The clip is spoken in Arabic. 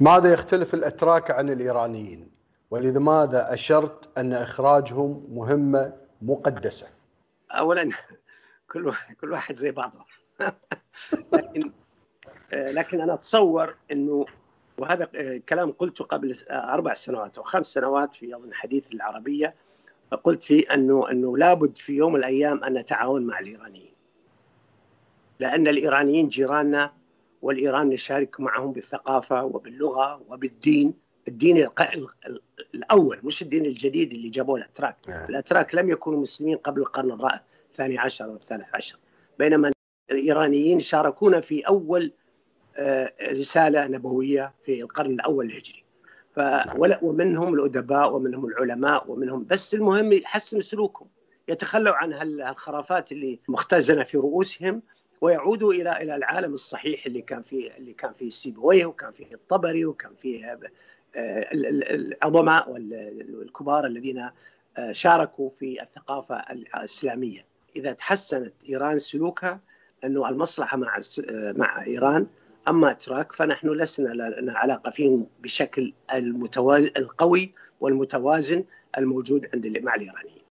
ماذا يختلف الأتراك عن الإيرانيين؟ ولماذا أشرت أن إخراجهم مهمة مقدسة؟ اولا كل كل واحد زي بعضه لكن لكن أنا أتصور إنه وهذا كلام قلته قبل أربع سنوات أو خمس سنوات في اظن حديث العربية قلت فيه إنه إنه لابد في يوم من الأيام أن نتعاون مع الإيرانيين لأن الإيرانيين جيراننا والإيران نشارك معهم بالثقافة وباللغة وبالدين. الدين الأول مش الدين الجديد اللي جابوه الأتراك. نعم. الأتراك لم يكونوا مسلمين قبل القرن الثاني عشر والثالث عشر. بينما الإيرانيين شاركونا في أول آه، رسالة نبوية في القرن الأول الهجري. ومنهم الأدباء ومنهم العلماء ومنهم بس المهم يحسنوا سلوكهم. يتخلوا عن هالخرافات اللي مختزنة في رؤوسهم. ويعودوا إلى إلى العالم الصحيح اللي كان فيه اللي كان فيه سيبويه وكان فيه الطبري وكان فيه آه، العظماء والكبار الذين آه، شاركوا في الثقافة الإسلامية. إذا تحسنت إيران سلوكها أنه المصلحة مع مع إيران أما اتراك فنحن لسنا لنا علاقة فيهم بشكل المتوازن القوي والمتوازن الموجود عند مع الإيرانيين.